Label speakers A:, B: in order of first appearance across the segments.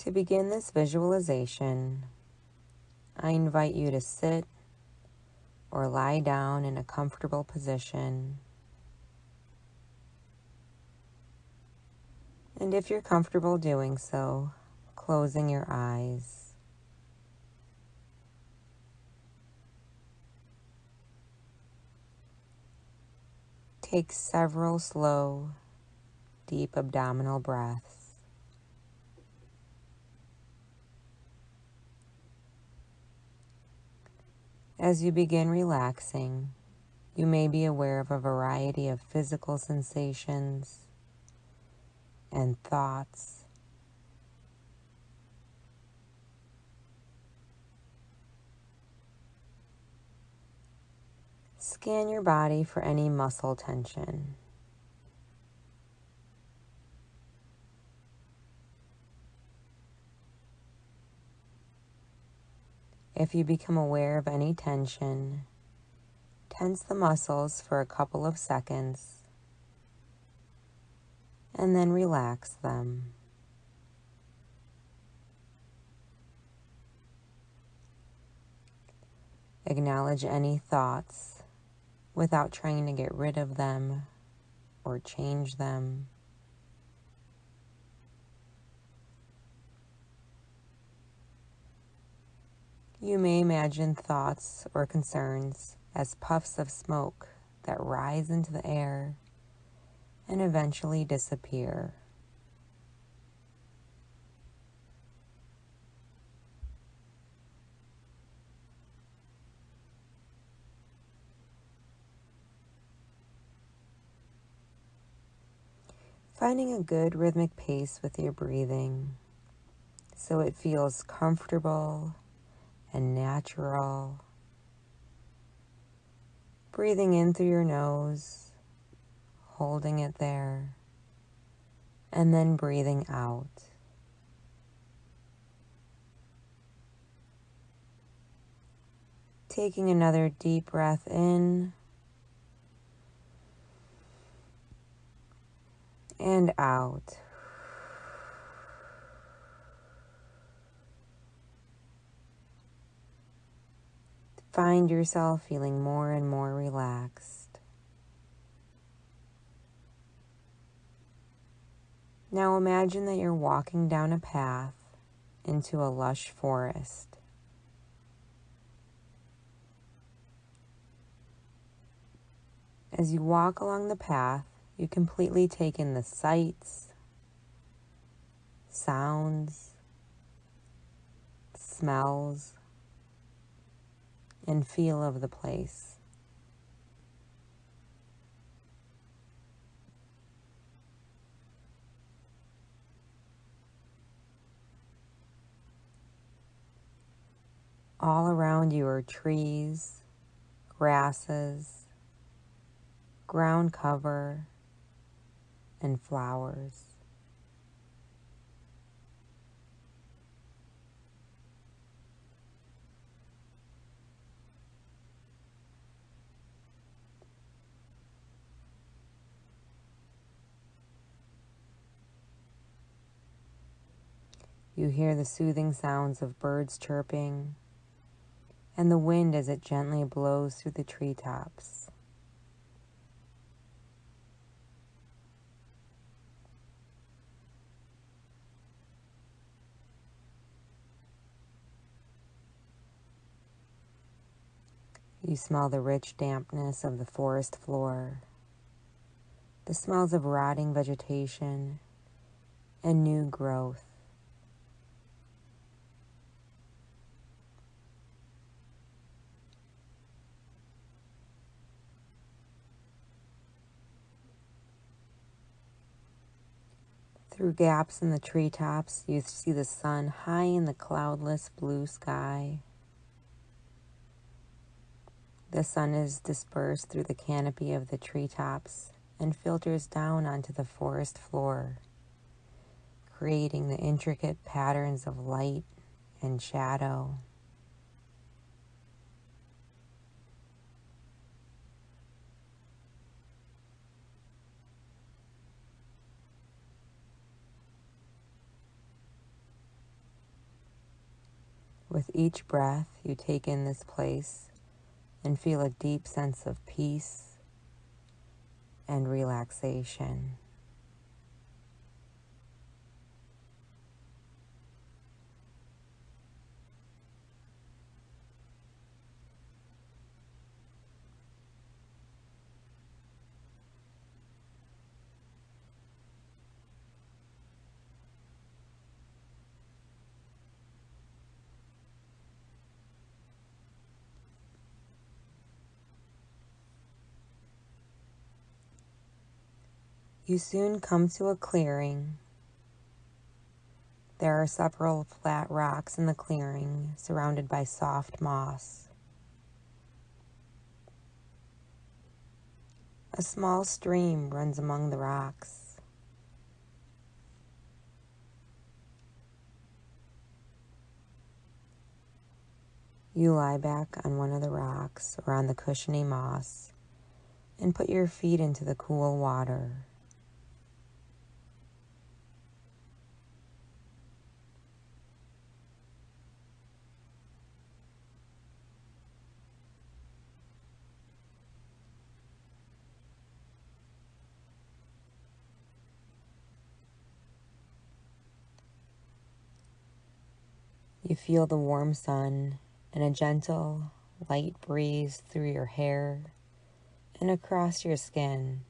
A: To begin this visualization, I invite you to sit or lie down in a comfortable position. And if you're comfortable doing so, closing your eyes. Take several slow, deep abdominal breaths. As you begin relaxing, you may be aware of a variety of physical sensations and thoughts. Scan your body for any muscle tension. If you become aware of any tension, tense the muscles for a couple of seconds and then relax them. Acknowledge any thoughts without trying to get rid of them or change them. You may imagine thoughts or concerns as puffs of smoke that rise into the air and eventually disappear. Finding a good rhythmic pace with your breathing so it feels comfortable and natural. Breathing in through your nose, holding it there, and then breathing out. Taking another deep breath in and out. Find yourself feeling more and more relaxed. Now imagine that you're walking down a path into a lush forest. As you walk along the path, you completely take in the sights, sounds, smells, and feel of the place. All around you are trees, grasses, ground cover, and flowers. You hear the soothing sounds of birds chirping and the wind as it gently blows through the treetops. You smell the rich dampness of the forest floor, the smells of rotting vegetation and new growth. Through gaps in the treetops, you see the sun high in the cloudless blue sky. The sun is dispersed through the canopy of the treetops and filters down onto the forest floor, creating the intricate patterns of light and shadow. With each breath, you take in this place and feel a deep sense of peace and relaxation. You soon come to a clearing. There are several flat rocks in the clearing, surrounded by soft moss. A small stream runs among the rocks. You lie back on one of the rocks or on the cushiony moss and put your feet into the cool water. You feel the warm sun and a gentle, light breeze through your hair and across your skin.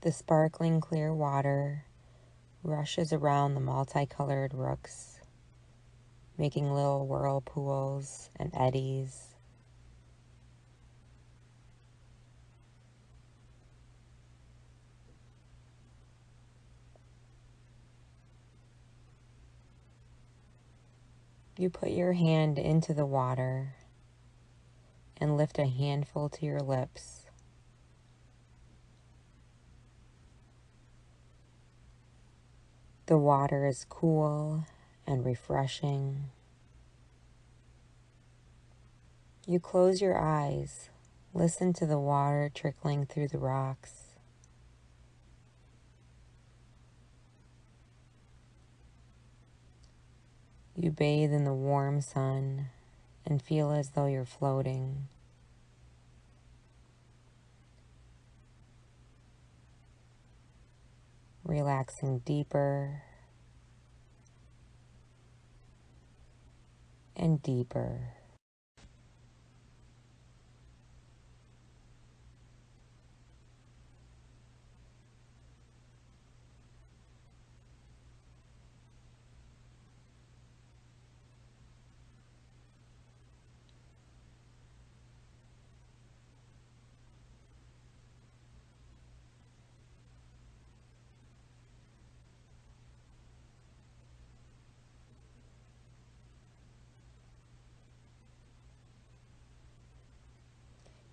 A: The sparkling clear water rushes around the multicolored rooks, making little whirlpools and eddies. You put your hand into the water and lift a handful to your lips. The water is cool and refreshing. You close your eyes, listen to the water trickling through the rocks. You bathe in the warm sun and feel as though you're floating. Relaxing deeper and deeper.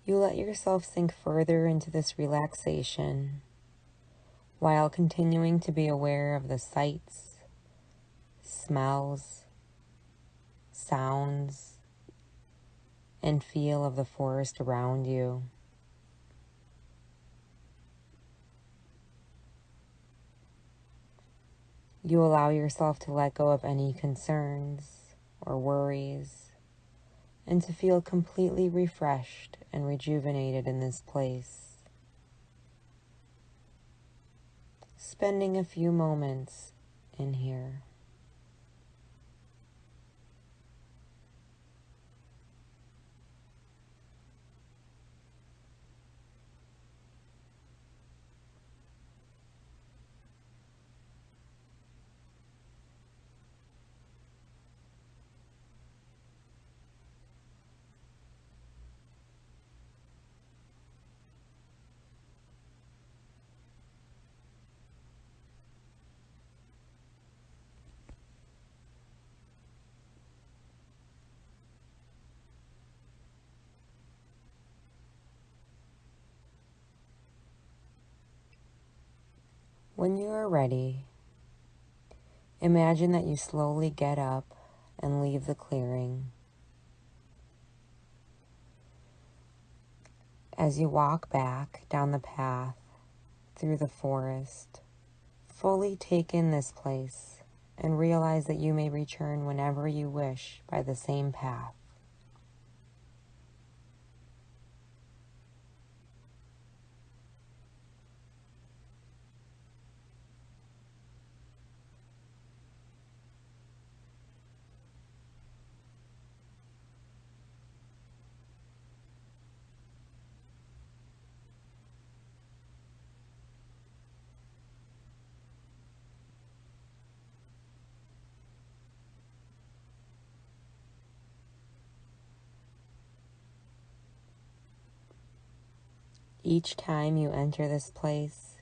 A: You let yourself sink further into this relaxation while continuing to be aware of the sights, smells, sounds, and feel of the forest around you. You allow yourself to let go of any concerns or worries and to feel completely refreshed and rejuvenated in this place. Spending a few moments in here. When you are ready, imagine that you slowly get up and leave the clearing. As you walk back down the path through the forest, fully take in this place and realize that you may return whenever you wish by the same path. Each time you enter this place,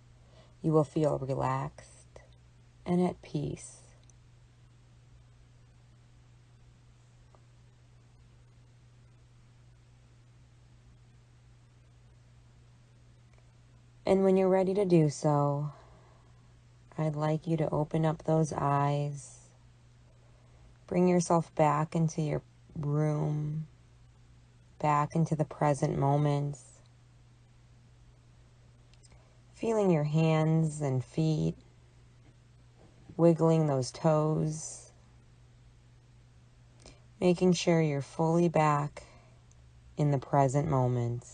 A: you will feel relaxed and at peace. And when you're ready to do so, I'd like you to open up those eyes, bring yourself back into your room, back into the present moments feeling your hands and feet, wiggling those toes, making sure you're fully back in the present moment.